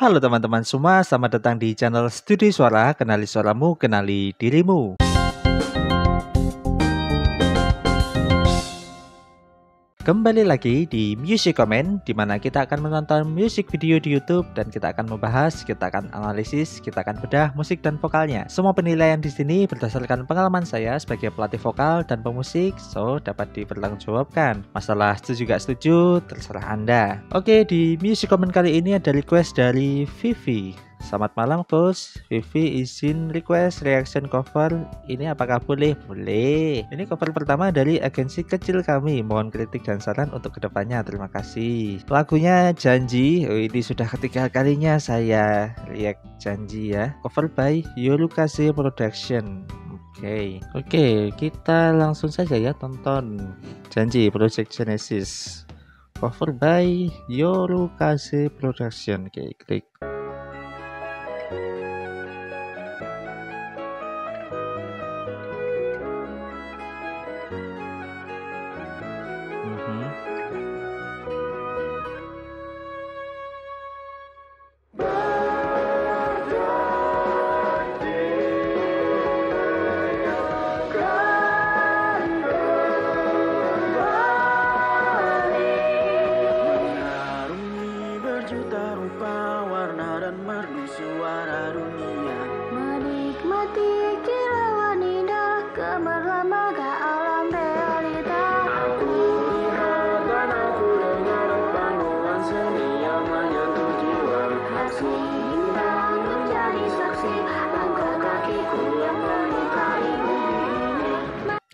Halo teman-teman semua, selamat datang di channel Studi Suara, kenali suaramu, kenali dirimu. Kembali lagi di Music Comment, di mana kita akan menonton musik video di YouTube dan kita akan membahas, kita akan analisis, kita akan bedah musik dan vokalnya. Semua penilaian di sini berdasarkan pengalaman saya sebagai pelatih vokal dan pemusik, so dapat dipertanggungjawabkan. Masalah setuju gak setuju, terserah Anda. Oke, di Music Comment kali ini ada request dari Vivi. Selamat malam Bos. Vivi izin request reaction cover. Ini apakah boleh? Boleh. Ini cover pertama dari agensi kecil kami. Mohon kritik dan saran untuk ke depannya. Terima kasih. Lagunya Janji. Oh, Ini sudah ketiga kalinya saya react Janji ya. Cover by Yorukase Production. Oke, okay. oke, okay, kita langsung saja ya tonton Janji Project Genesis. Cover by Yorukase Production. Oke, okay, klik.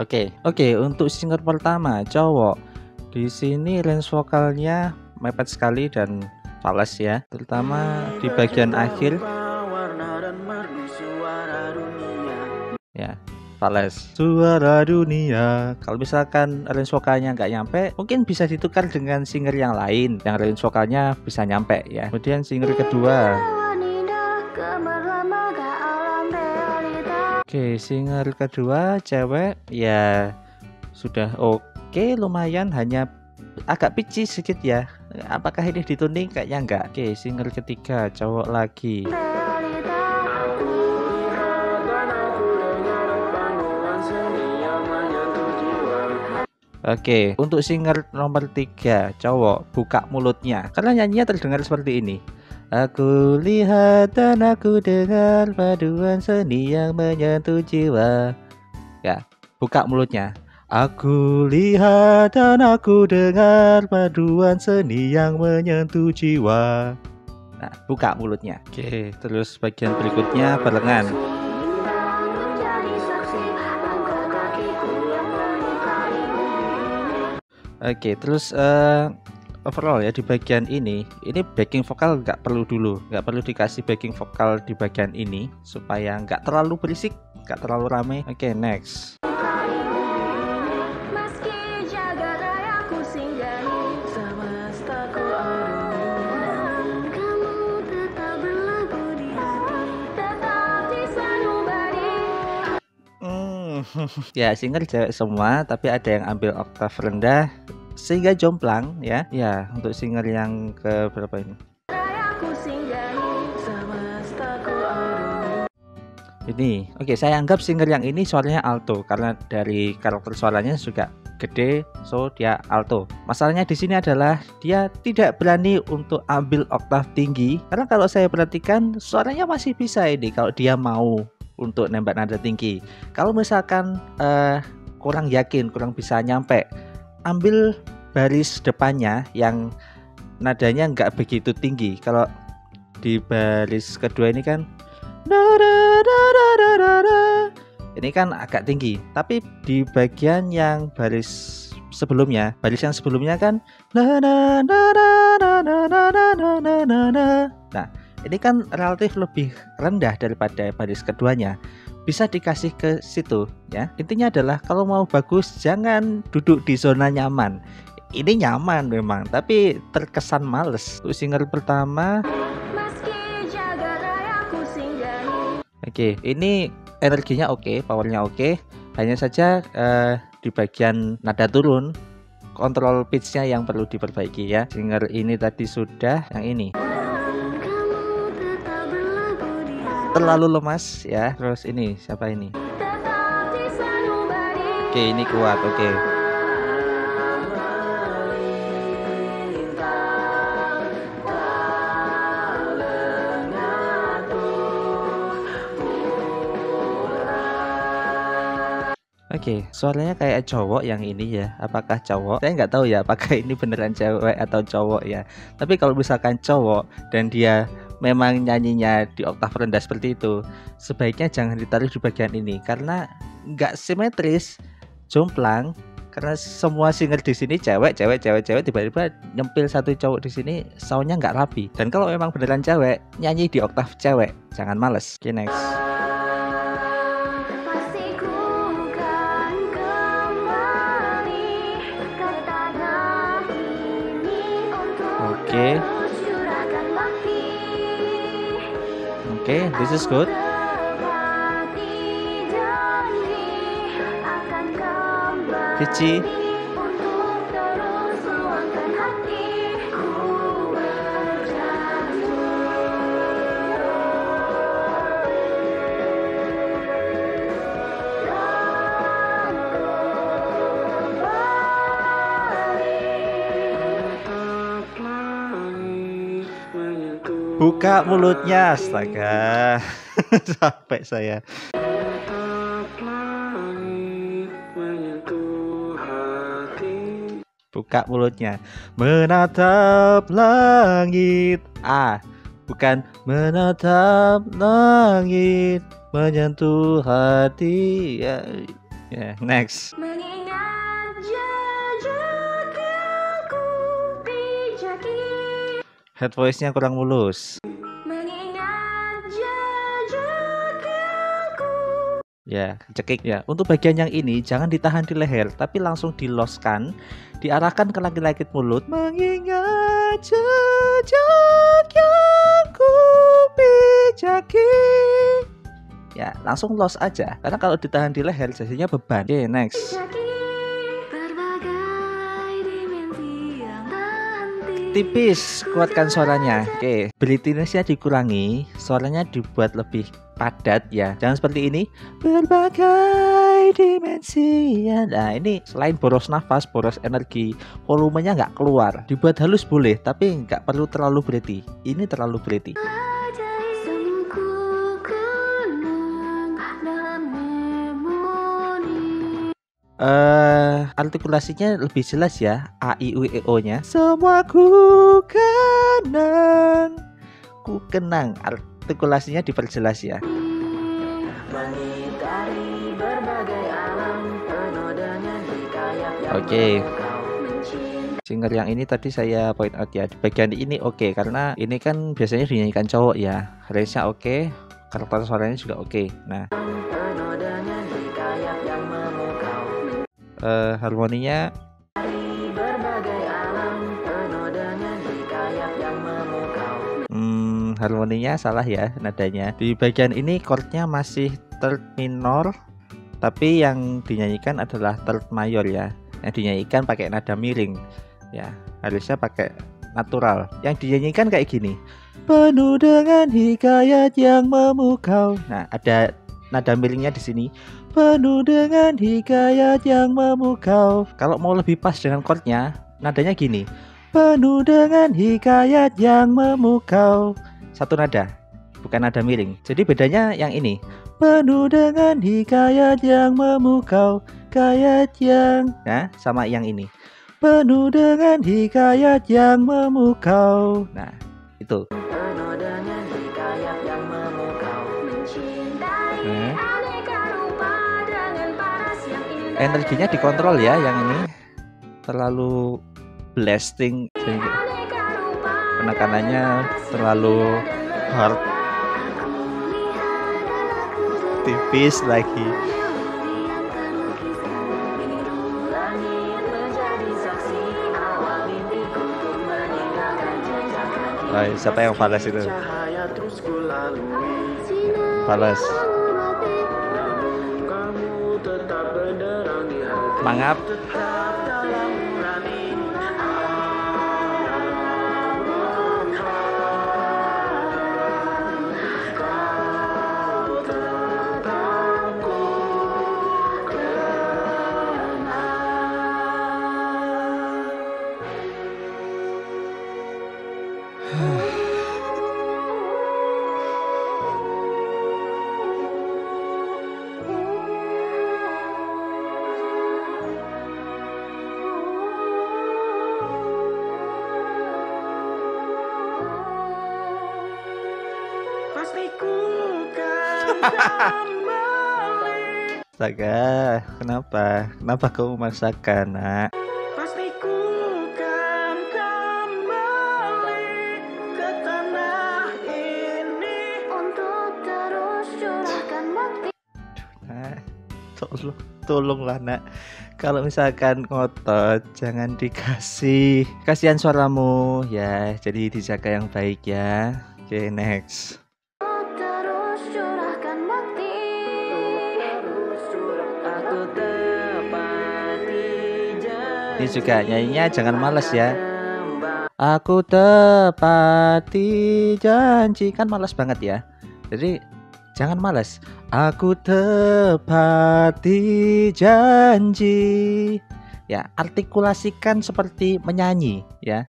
Oke, okay. oke okay, untuk singer pertama cowok. Di sini range vokalnya mepet sekali dan fals ya, terutama di bagian akhir. Ya, fals. Suara dunia. Kalau misalkan range vokalnya nggak nyampe, mungkin bisa ditukar dengan singer yang lain yang range vokalnya bisa nyampe ya. Kemudian singer kedua. Oke, single kedua cewek ya sudah oke, lumayan hanya agak pici sedikit ya. Apakah ini dituning? Kayaknya enggak. Oke, single ketiga cowok lagi. Oke, untuk singer nomor tiga cowok buka mulutnya karena nyanyinya terdengar seperti ini. Aku lihat dan aku dengar paduan seni yang menyentuh jiwa. Ya, buka mulutnya. Aku lihat dan aku dengar paduan seni yang menyentuh jiwa. Nah, buka mulutnya. Oke, terus bagian berikutnya barengan. Oke, terus uh, overall ya di bagian ini ini backing vokal nggak perlu dulu nggak perlu dikasih backing vokal di bagian ini supaya nggak terlalu berisik nggak terlalu rame. Oke okay, next hmm, ya singer cewek semua tapi ada yang ambil oktav rendah sehingga jomplang ya. Ya untuk singer yang ke berapa ini? Ini. Oke okay, saya anggap singer yang ini suaranya alto karena dari karakter suaranya juga gede so dia alto. Masalahnya di sini adalah dia tidak berani untuk ambil oktav tinggi karena kalau saya perhatikan suaranya masih bisa ini kalau dia mau untuk nembak nada tinggi. Kalau misalkan uh, kurang yakin kurang bisa nyampe ambil baris depannya yang nadanya nggak begitu tinggi kalau di baris kedua ini kan ini kan agak tinggi tapi di bagian yang baris sebelumnya baris yang sebelumnya kan nah ini kan relatif lebih rendah daripada baris keduanya bisa dikasih ke situ ya. Intinya adalah kalau mau bagus jangan duduk di zona nyaman. Ini nyaman memang, tapi terkesan males. Untuk single pertama Oke, okay, ini energinya oke, okay, powernya oke. Okay. Hanya saja uh, di bagian nada turun, kontrol pitchnya yang perlu diperbaiki ya. Singer ini tadi sudah, yang ini. Terlalu lemas ya terus ini siapa ini oke ini kuat oke Oke, suaranya kayak cowok yang ini ya. Apakah cowok? Saya nggak tahu ya apakah ini beneran cewek atau cowok ya. Tapi kalau misalkan cowok dan dia memang nyanyinya di oktav rendah seperti itu, sebaiknya jangan ditaruh di bagian ini karena nggak simetris, jomplang. Karena semua singer di sini cewek, cewek, cewek, cewek tiba-tiba nyempil satu cowok di sini soundnya nggak rapi. Dan kalau memang beneran cewek nyanyi di oktav cewek, jangan males. Oke okay, next. okay. Okay this is good. Vici Buka mulutnya, astaga. Sampai saya. Buka mulutnya. Menatap langit. Ah, bukan menatap langit menyentuh hati. Ya, yeah, next. Head voice-nya kurang mulus. Ya, cekik ya. Untuk bagian yang ini jangan ditahan di leher, tapi langsung diloskan, diarahkan ke langit-langit mulut. Mengingat jejak yang ku pijaki. Ya, langsung los aja. Karena kalau ditahan di leher, jadinya beban. Oke, okay, next. Tipis kuatkan suaranya. Oke okay. dikurangi suaranya dibuat lebih padat ya. Jangan seperti ini. Berbagai dimensi. Ya nah ini selain boros nafas boros energi volumenya nggak keluar. Dibuat halus boleh tapi nggak perlu terlalu berarti ini terlalu berarti uh, artikulasinya lebih jelas ya A I U E O nya. Semua ku kenang ku kenang. Artikulasinya diperjelas ya. Oke. okay. Singer yang ini tadi saya point out ya di bagian ini oke okay, karena ini kan biasanya dinyanyikan cowok ya. Range-nya oke okay, karakter suaranya juga oke. Okay. nah uh, harmoninya hmm, harmoninya salah ya nadanya. Di bagian ini chordnya masih third minor tapi yang dinyanyikan adalah third mayor ya. Yang dinyanyikan pakai nada miring ya. Harusnya pakai natural. Yang dinyanyikan kayak gini. Penuh dengan hikayat yang memukau. Nah ada nada miringnya di sini penuh dengan hikayat yang memukau. Kalau mau lebih pas dengan chordnya, nadanya gini. Penuh dengan hikayat yang memukau. Satu nada, bukan nada miring. Jadi bedanya yang ini. Penuh dengan hikayat yang memukau, hikayat yang... Nah, sama yang ini. Penuh dengan hikayat yang memukau. Nah, itu. Energinya dikontrol ya yang ini terlalu blasting penekanannya terlalu hard tipis lagi Oh, siapa yang falas itu? Falas. บังครับ Astaga, kenapa? Kenapa kamu memaksakan, nak? Pastiku kan kembali ke tanah ini Untuk terus curahkan bakti Nah, tolong, tolonglah nak. Kalau misalkan ngotot, jangan dikasih. Kasihan suaramu ya, jadi dijaga yang baik ya. Oke, next. Ini juga nyanyinya jangan males ya. Aku tepati janji kan malas banget ya. Jadi jangan malas. Aku tepati janji. Ya, artikulasikan seperti menyanyi ya.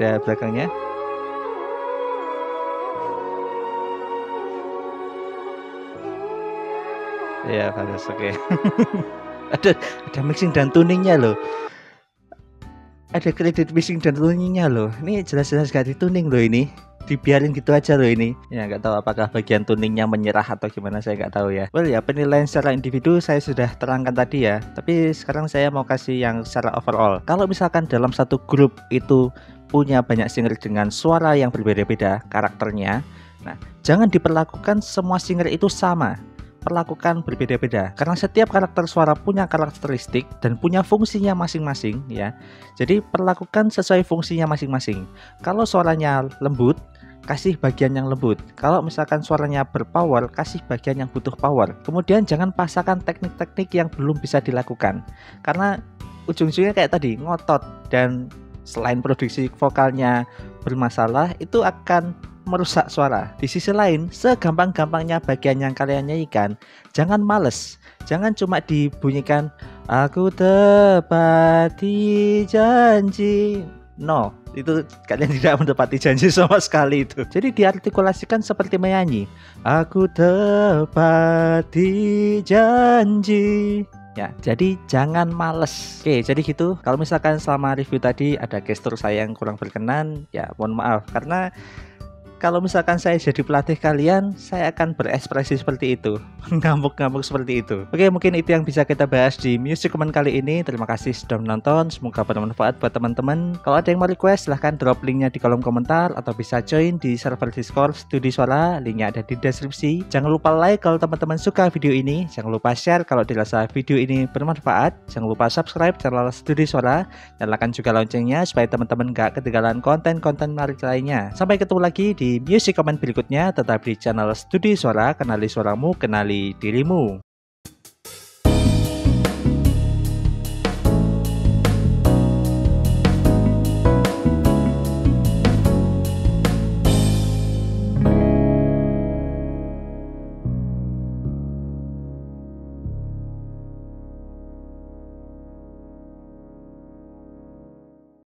Ada belakangnya. Ya, bagus. Oke. ada ada mixing dan tuningnya loh. Ada kredit mixing dan tuningnya loh. Ini jelas-jelas gak dituning loh ini. Dibiarin gitu aja loh ini. Ya nggak tahu apakah bagian tuningnya menyerah atau gimana saya nggak tahu ya. Well ya penilaian secara individu saya sudah terangkan tadi ya. Tapi sekarang saya mau kasih yang secara overall. Kalau misalkan dalam satu grup itu punya banyak singer dengan suara yang berbeda-beda karakternya. Nah, jangan diperlakukan semua singer itu sama. Perlakukan berbeda-beda karena setiap karakter suara punya karakteristik dan punya fungsinya masing-masing ya. Jadi perlakukan sesuai fungsinya masing-masing. Kalau suaranya lembut, kasih bagian yang lembut. Kalau misalkan suaranya berpower, kasih bagian yang butuh power. Kemudian jangan pasangkan teknik-teknik yang belum bisa dilakukan. Karena ujung-ujungnya kayak tadi, ngotot dan selain produksi vokalnya bermasalah, itu akan merusak suara. Di sisi lain, segampang-gampangnya bagian yang kalian nyanyikan, jangan males. Jangan cuma dibunyikan aku tepati janji. No, itu kalian tidak mendapati janji sama sekali itu. Jadi diartikulasikan seperti menyanyi. Aku tepati janji. Ya, jadi jangan males. Oke, jadi gitu. Kalau misalkan selama review tadi ada gestur saya yang kurang berkenan, ya mohon maaf karena kalau misalkan saya jadi pelatih kalian, saya akan berekspresi seperti itu, ngamuk-ngamuk seperti itu. Oke, mungkin itu yang bisa kita bahas di Music Comment kali ini. Terima kasih sudah menonton, semoga bermanfaat buat teman-teman. Kalau ada yang mau request, silahkan drop linknya di kolom komentar atau bisa join di server Discord Studi Suara. Linknya ada di deskripsi. Jangan lupa like kalau teman-teman suka video ini. Jangan lupa share kalau dirasa video ini bermanfaat. Jangan lupa subscribe channel Studi Suara. Nyalakan juga loncengnya supaya teman-teman gak ketinggalan konten-konten menarik lainnya. Sampai ketemu lagi di music comment berikutnya tetap di channel Studi Suara, kenali suaramu, kenali dirimu.